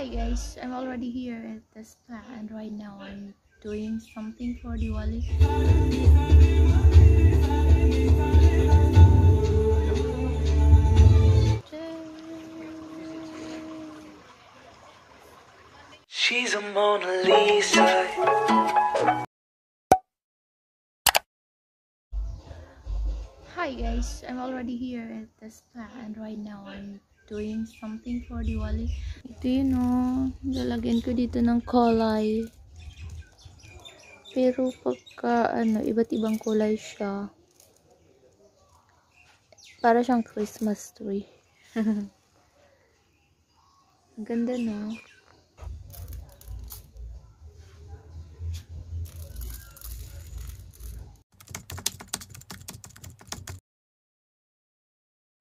Hi guys, I'm already here at the spa and right now I'm doing something for Diwali. She's a Mona Lisa. Hi guys, I'm already here at the spa and right now I'm doing something for Diwali. Ito yun o, lalagyan ko dito ng kulay. Pero pagka ano, iba't ibang kulay siya. Para siyang Christmas tree. Ang ganda no?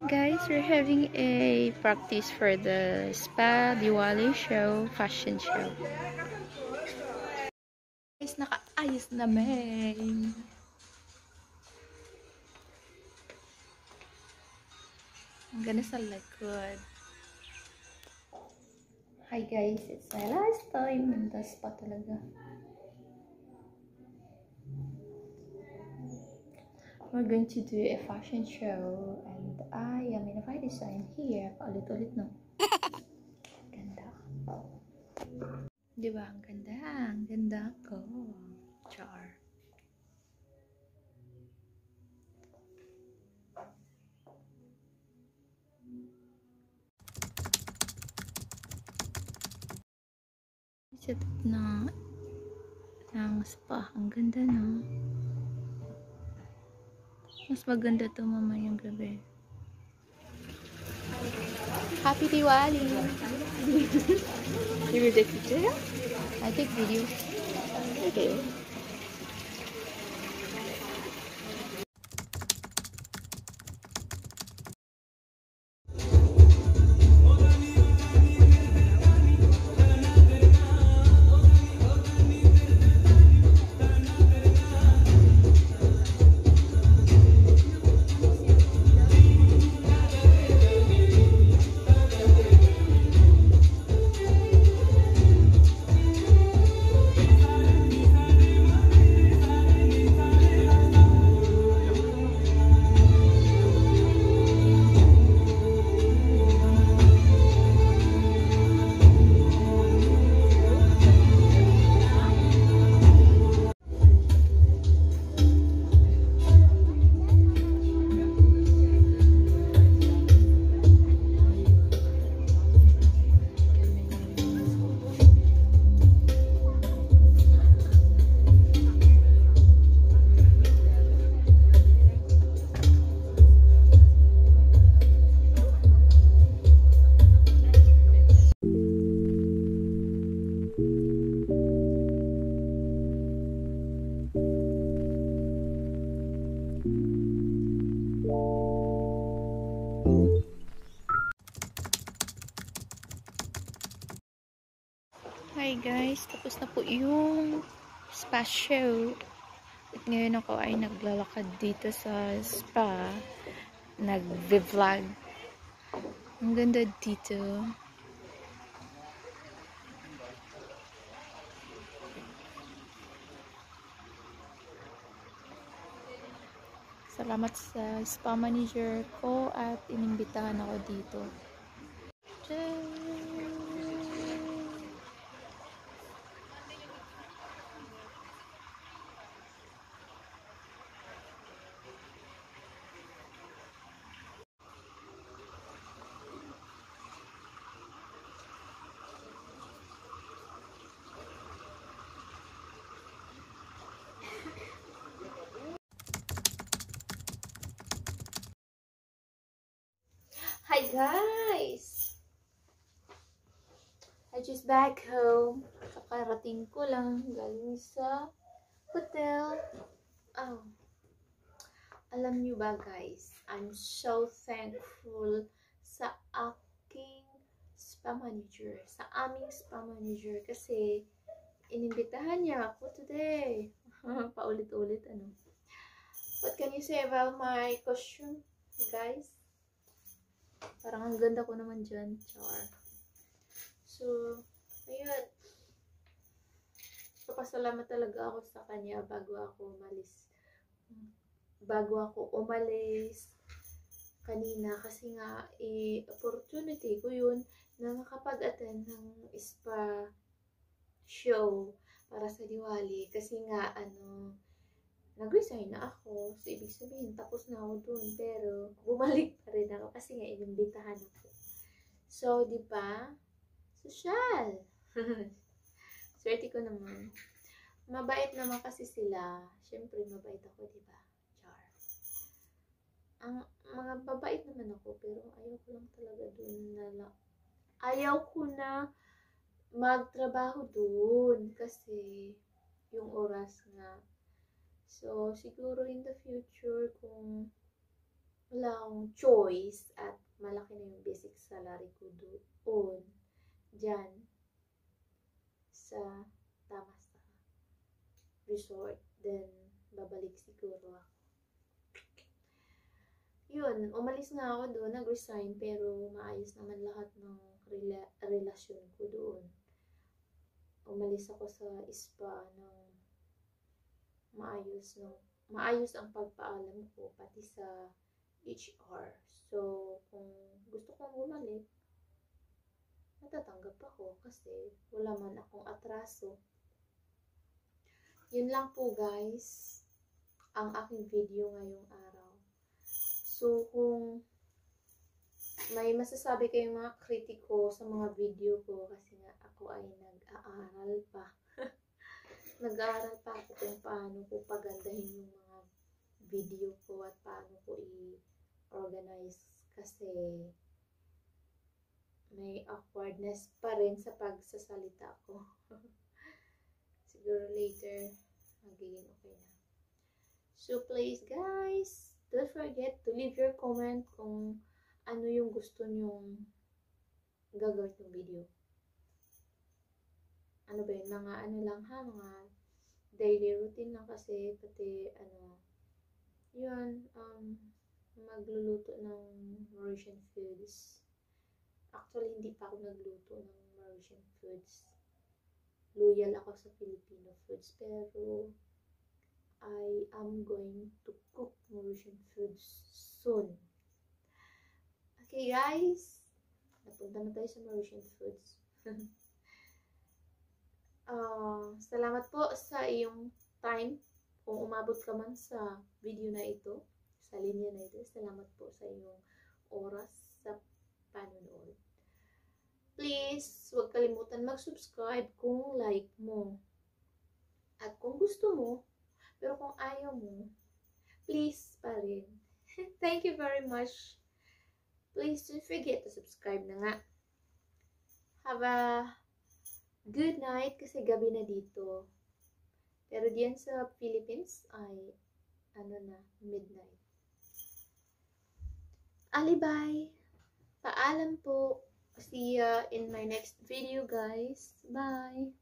Guys, we're having a practice for the spa Diwali show, fashion show. Guys, nakaayos na may. Ang ganda sa likod. Hi guys, it's my last time in the spa talaga. We're going to do a fashion show I am in a fine design here. Paulit-ulit no? Ganda. Di ba? Ang ganda. Ang ganda ko. Char. Set na ng spa. Ang ganda no? Mas maganda to mamayang gabi. Happy Diwali! you will take picture? I take video. Okay. Guys, tapos na po yung spa show. At ngayon ako ay naglalakad dito sa spa. Nag-vlog. Ang ganda dito. Salamat sa spa manager ko at inimbitahan ako dito. Hi guys! I just back home. Kakarating ko lang galing sa hotel. Oh. Alam niyo ba guys, I'm so thankful sa aking spa manager, sa aming spa manager kasi inimbitahan niya ako today. Paulit-ulit ano. What can you say about my costume, guys? Parang ang ganda ko naman dyan. Char. So, ayun. Papasalamat talaga ako sa kanya bago ako umalis. Bago ako umalis kanina kasi nga eh, opportunity ko yun na makapag-attend ng spa show para sa Diwali kasi nga ano nag-resign na ako. So, ibig sabihin, tapos na ako dun. Pero, bumalik pa rin ako kasi nga, inimbitahan ako. So, di ba? Social! Swerte ko naman. Mabait naman kasi sila. Siyempre, mabait ako, di ba? Char. Ang mga babait naman ako, pero ayaw ko lang talaga dun na la- Ayaw ko na magtrabaho dun kasi yung oras nga So, siguro in the future, kung wala akong choice at malaki na yung basic salary ko doon, dyan, sa Tamasta Resort, then babalik siguro ako. Yun, umalis nga ako doon, nag-resign, pero maayos naman lahat ng rela- relasyon ko doon. Umalis ako sa spa ng maayos no maayos ang pagpaalam ko pati sa HR. So, kung gusto kong bumalik, matatanggap ako kasi wala man akong atraso. Yun lang po guys, ang aking video ngayong araw. So, kung may masasabi kayong mga kritiko sa mga video ko kasi nga ako ay nag-aaral pa nag-aaral pa ako kung paano ko pagandahin yung mga video ko at paano ko i-organize kasi may awkwardness pa rin sa pagsasalita ko. Siguro later, magiging okay na. So please guys, don't forget to leave your comment kung ano yung gusto nyong gagawin ng video ano ba yun, mga ano lang ha, mga daily routine lang kasi, pati ano, yun, um, magluluto ng Mauritian foods. Actually, hindi pa ako nagluto ng Mauritian foods. Loyal ako sa Filipino foods, pero I am going to cook Mauritian foods soon. Okay, guys. Napunta na tayo sa Mauritian foods. Uh, salamat po sa iyong time kung umabot ka man sa video na ito, sa linya na ito. Salamat po sa iyong oras sa panonood. Please, huwag kalimutan mag-subscribe kung like mo. At kung gusto mo, pero kung ayaw mo, please pa rin. Thank you very much. Please don't forget to subscribe na nga. Have a good night kasi gabi na dito. Pero diyan sa Philippines ay ano na, midnight. Alibay! Paalam po. See ya in my next video guys. Bye!